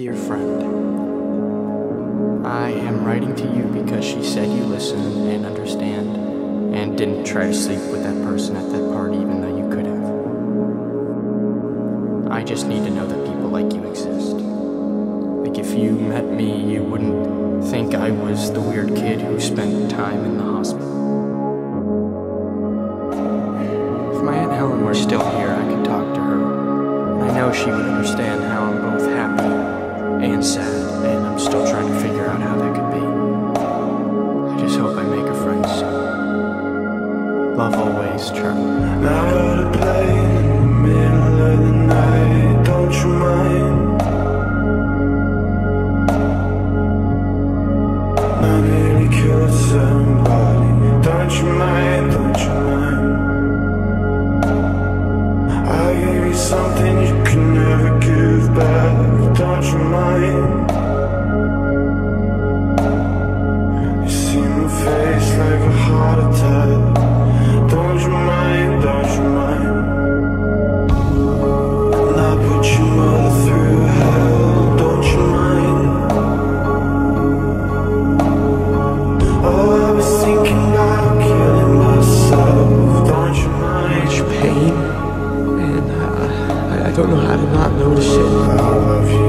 Dear friend, I am writing to you because she said you listen and understand and didn't try to sleep with that person at that party even though you could have. I just need to know that people like you exist. Like if you met me, you wouldn't think I was the weird kid who spent time in the hospital. If my Aunt Helen were still here, I could talk to her. I know she would understand how and sad, and I'm still trying to figure out how that could be. I just hope I make a friend soon. Love always, Charlie. Now out of play in the middle of the night, don't you mind? I nearly killed somebody, don't know how to not know this shit.